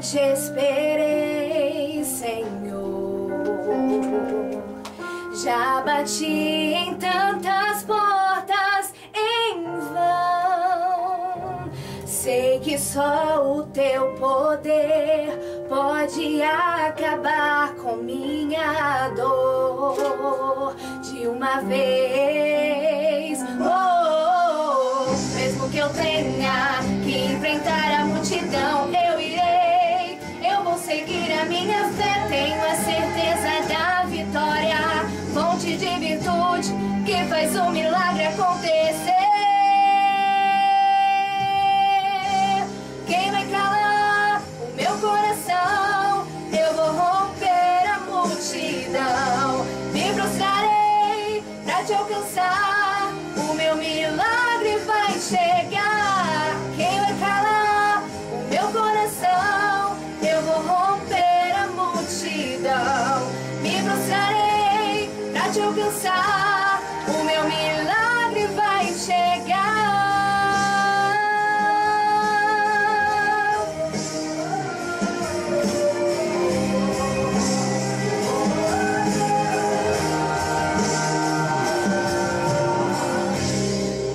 te esperei, Senhor. Já bati em tantas portas em vão. Sei que só o teu poder pode acabar com minha dor de uma vez. Faz o milagre acontecer. Quem vai calar o meu coração? Eu vou romper a multidão. Me prostrarei pra te alcançar. O meu milagre vai chegar. Quem vai calar o meu coração? Eu vou romper a multidão. Me prostrarei pra te alcançar o meu milagre vai chegar.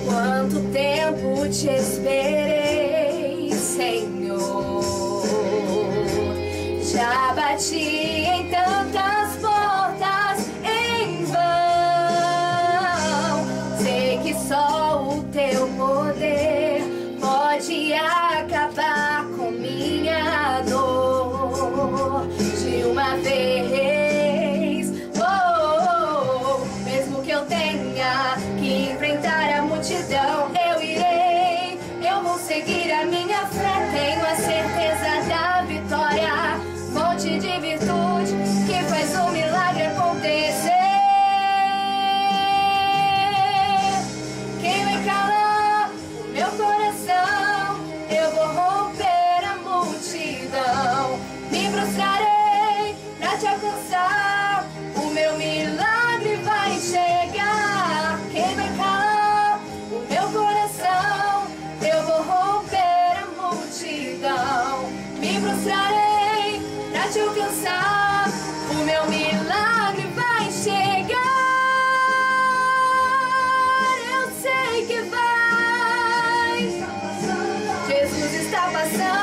Quanto tempo te esperei, Senhor? Já bati em tantas. o teu poder. mostrarei pra te alcançar. O meu milagre vai chegar. Eu sei que vai. Jesus está passando.